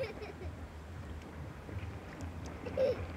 Hehehehe